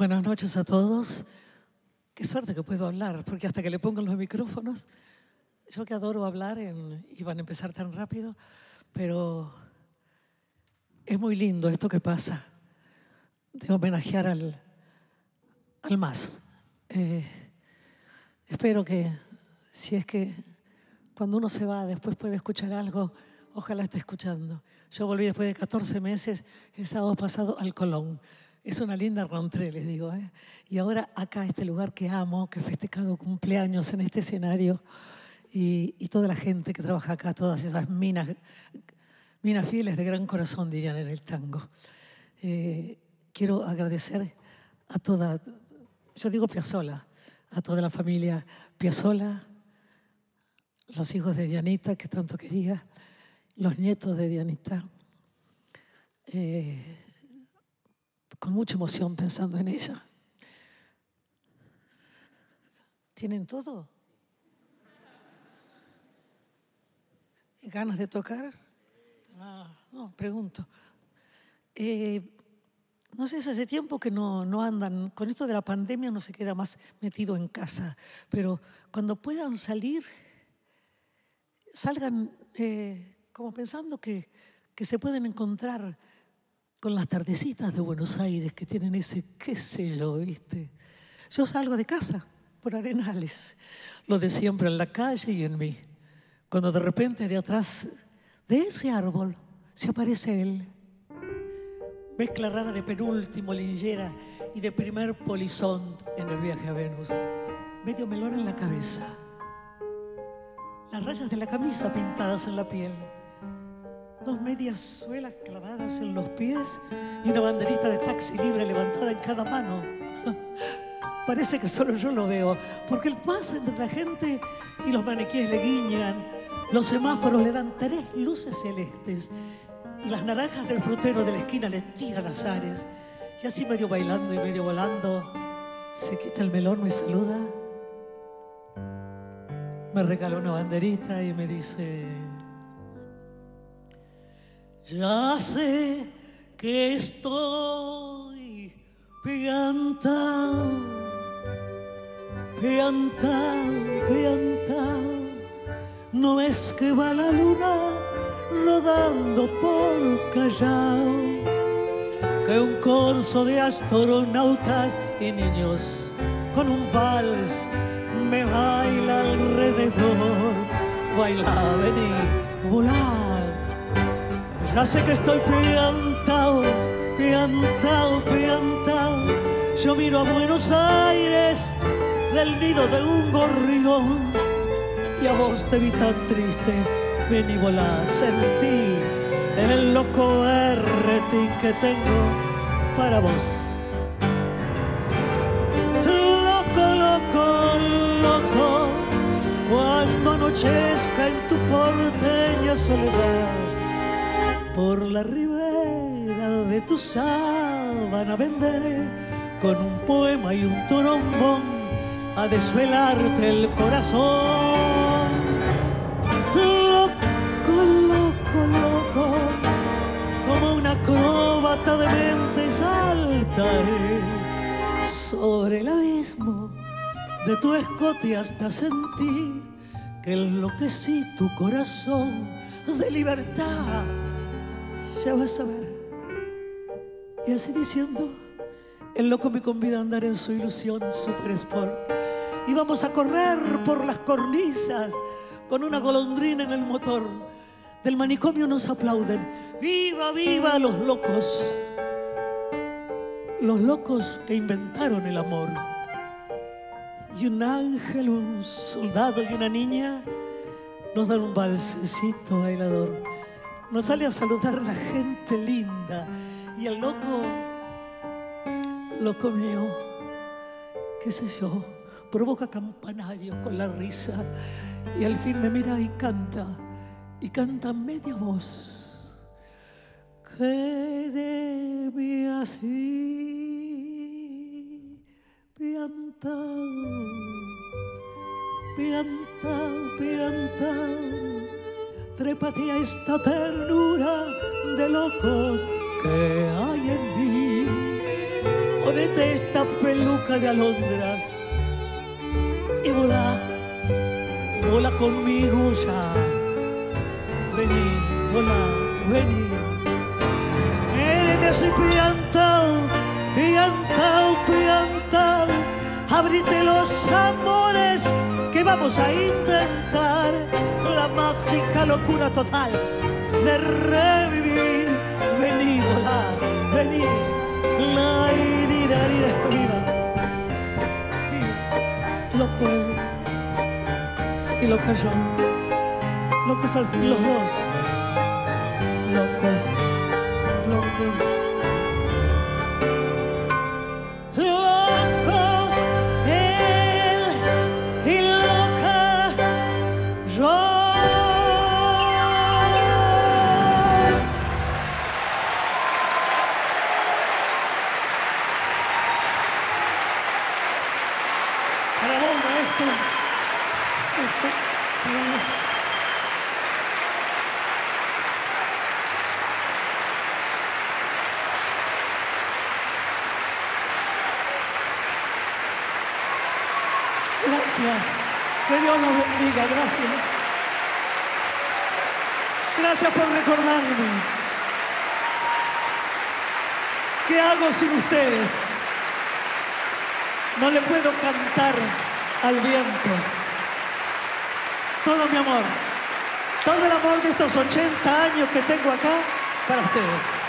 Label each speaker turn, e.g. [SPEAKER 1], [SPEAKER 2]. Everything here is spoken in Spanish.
[SPEAKER 1] Buenas noches a todos. Qué suerte que puedo hablar, porque hasta que le pongan los micrófonos, yo que adoro hablar, en, iban a empezar tan rápido, pero es muy lindo esto que pasa, de homenajear al, más. Eh, espero que, si es que cuando uno se va después puede escuchar algo, ojalá esté escuchando. Yo volví después de 14 meses, el sábado pasado, al Colón. Es una linda rentrée, les digo. ¿eh? Y ahora acá, este lugar que amo, que he festejado cumpleaños en este escenario, y, toda la gente que trabaja acá, todas esas minas, minas fieles de gran corazón, dirían en el tango. Eh, quiero agradecer a toda, yo digo Piazzola, a toda la familia Piazzola, los hijos de Dianita, que tanto quería, los nietos de Dianita. Eh, con mucha emoción pensando en ella. ¿Tienen todo? ¿Ganas de tocar? Ah, no, pregunto. Eh, no sé, hace tiempo que no, no andan, con esto de la pandemia no se queda más metido en casa, pero cuando puedan salir, salgan eh, como pensando que, que se pueden encontrar con las tardecitas de Buenos Aires que tienen ese, qué sé yo, ¿viste? Yo salgo de casa por Arenales, lo de siempre en la calle y en mí. Cuando de repente de atrás de ese árbol se aparece él. Mezcla rara de penúltimo lingera y de primer polizón en el viaje a Venus. Medio melón en la cabeza. Las rayas de la camisa pintadas en la piel dos medias suelas clavadas en los pies y una banderita de taxi libre levantada en cada mano. Parece que solo yo lo veo, porque el pase entre la gente y los maniquíes le guiñan, los semáforos le dan tres luces celestes y las naranjas del frutero de la esquina le tiran azares. Y así medio bailando y medio volando, se quita el melón, me saluda, me regala una banderita y me dice... Ya sé que estoy piantao, piantao, piantao. No es que va la luna rodando por Callao, que un corso de astronautas y niños con un vals me baila alrededor. Baila, vení, volar ya sé que estoy piantao, piantao, piantao. Yo miro a Buenos Aires del nido de un gorrión y a vos te vi tan triste. Ven y volá, sentí en el loco erretín que tengo para vos. Loco, loco, loco, cuando anochezca en tu porteña soledad por la ribera de tu sábana venderé con un poema y un trombón a desvelarte el corazón. Loco, loco, loco, como una acróbata de mente saltaré sobre el abismo de tu escote hasta sentir que enloquecí tu corazón de libertad ya vas a ver. Y así diciendo, el loco me convida a andar en su ilusión Super Sport. Y vamos a correr por las cornisas con una golondrina en el motor. Del manicomio nos aplauden. ¡Viva, viva los locos! Los locos que inventaron el amor. Y un ángel, un soldado y una niña nos dan un balsecito bailador nos sale a saludar la gente linda. Y el loco, loco mío, qué sé yo, provoca campanarios con la risa. Y al fin me mira y canta, y canta media voz. Quédeme así, piantao, piantao, piantao trépate a esta ternura de locos que hay en mí. ponete esta peluca de alondras y volá, volá conmigo ya. Vení, volá, vení. Miren así piantao, piantao, piantao. Abrite los amores que vamos a intentar la mágica locura total de revivir. Vení, volá, vení. La irira, irira. Loco él y lo cayó. Locos al fin los dos. Locos, locos. Gracias. Que Dios nos bendiga. Gracias. Gracias por recordarme. ¿Qué hago sin ustedes? No le puedo cantar al viento. Todo mi amor, todo el amor de estos 80 años que tengo acá para ustedes.